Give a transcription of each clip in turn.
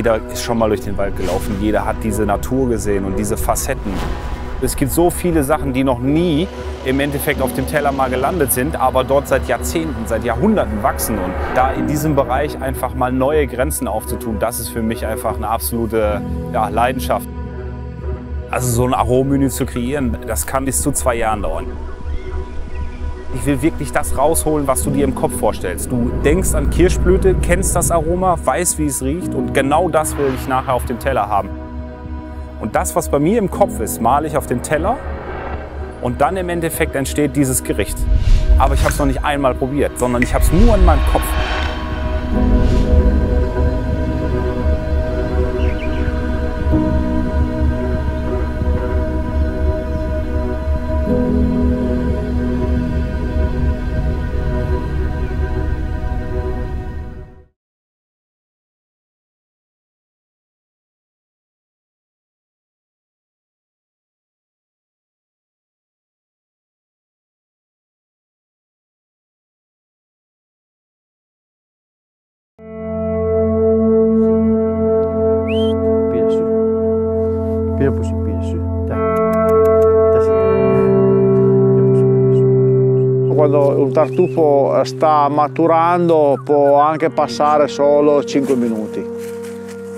jeder ist schon mal durch den Wald gelaufen, jeder hat diese Natur gesehen und diese Facetten. Es gibt so viele Sachen, die noch nie im Endeffekt auf dem Teller mal gelandet sind, aber dort seit Jahrzehnten, seit Jahrhunderten wachsen. Und da in diesem Bereich einfach mal neue Grenzen aufzutun, das ist für mich einfach eine absolute ja, Leidenschaft. Also so ein Arommenü zu kreieren, das kann bis zu zwei Jahren dauern. Ich will wirklich das rausholen, was du dir im Kopf vorstellst. Du denkst an Kirschblüte, kennst das Aroma, weißt, wie es riecht und genau das will ich nachher auf dem Teller haben. Und das, was bei mir im Kopf ist, male ich auf den Teller und dann im Endeffekt entsteht dieses Gericht. Aber ich habe es noch nicht einmal probiert, sondern ich habe es nur in meinem Kopf. Su. Quando un tartufo sta maturando può anche passare solo 5 minuti.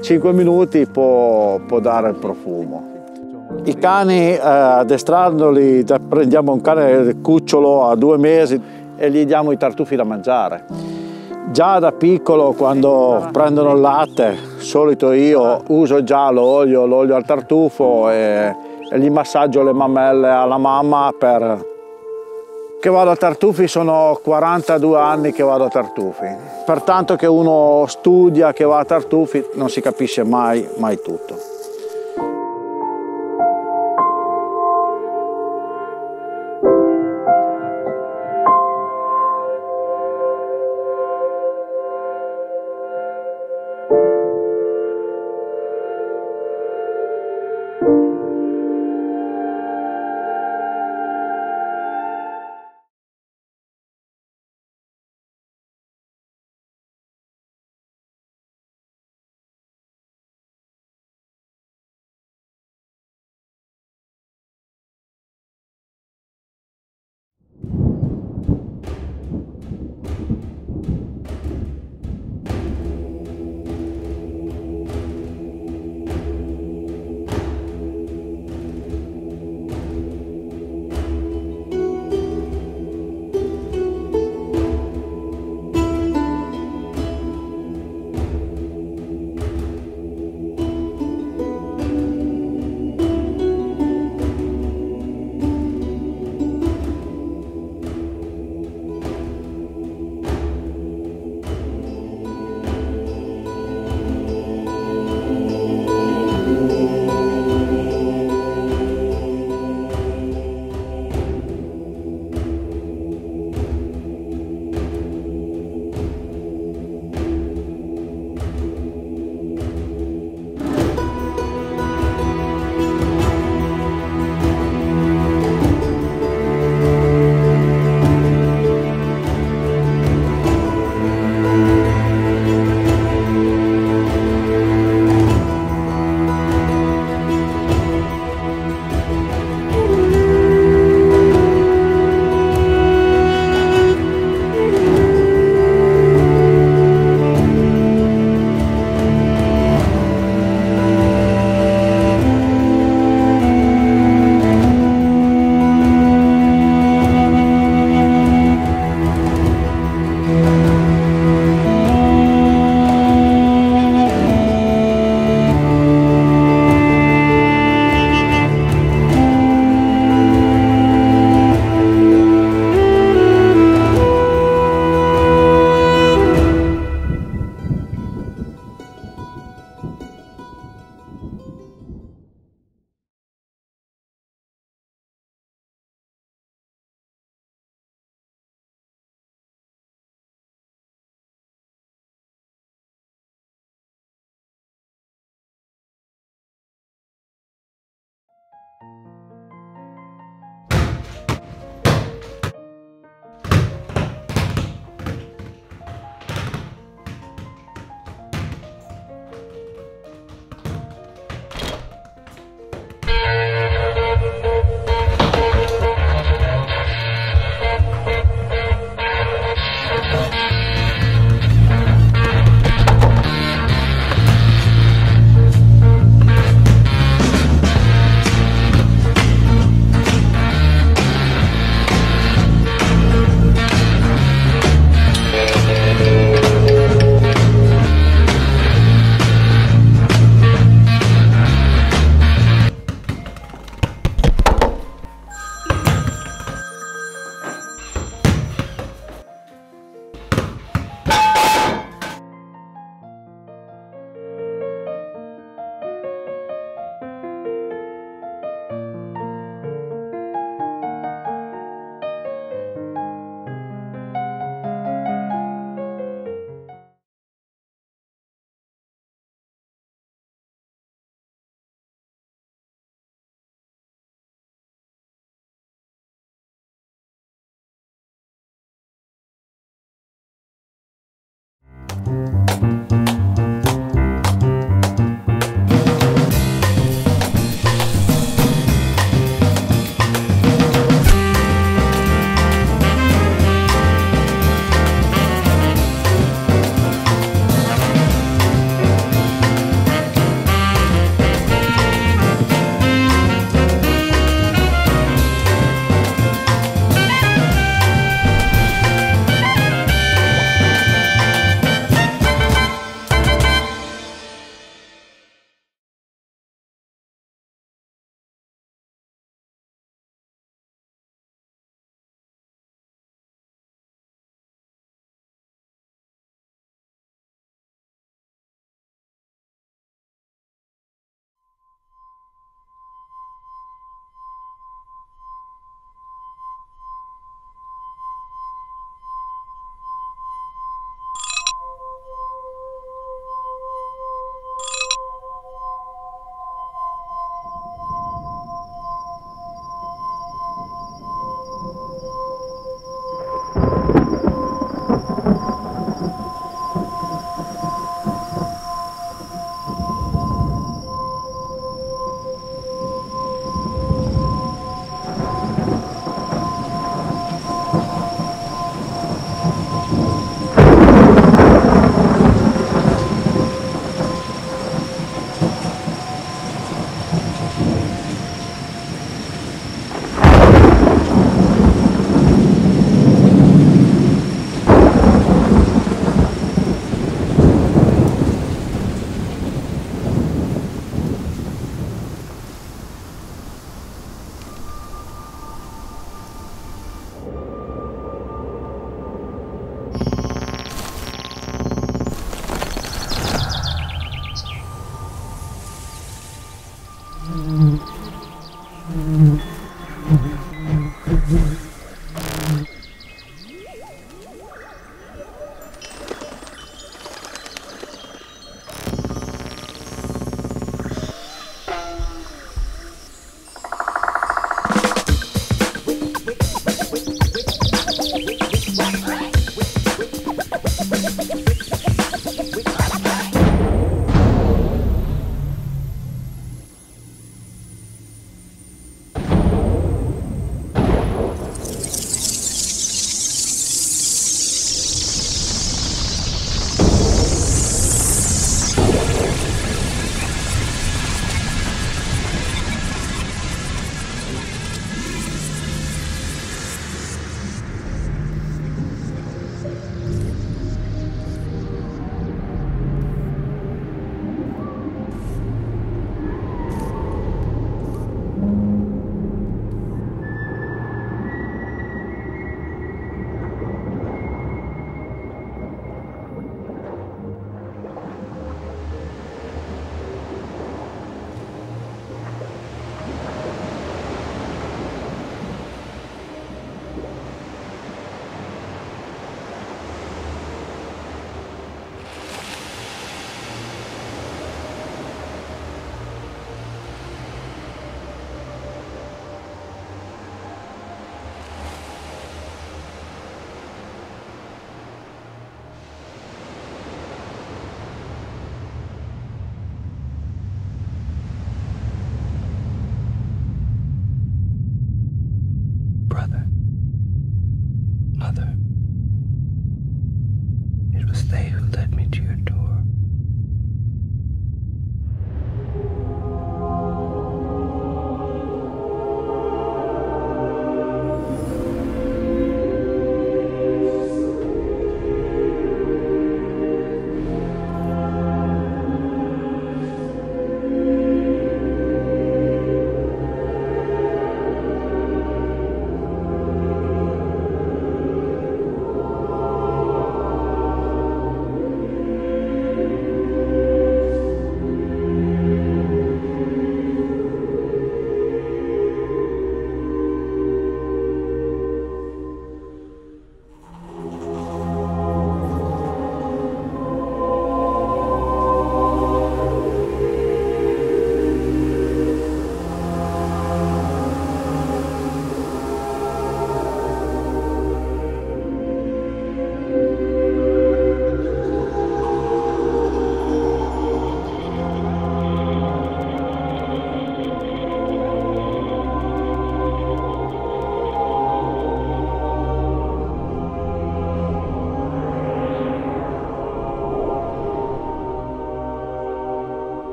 5 minuti può, può dare il profumo. I cani eh, addestrandoli, prendiamo un cane cucciolo a due mesi e gli diamo i tartufi da mangiare. Già da piccolo quando prendono il latte, solito io uso già l'olio, l'olio al tartufo e, e gli massaggio le mammelle alla mamma per... Che vado a tartufi sono 42 anni che vado a tartufi. Pertanto che uno studia, che va a tartufi, non si capisce mai, mai tutto.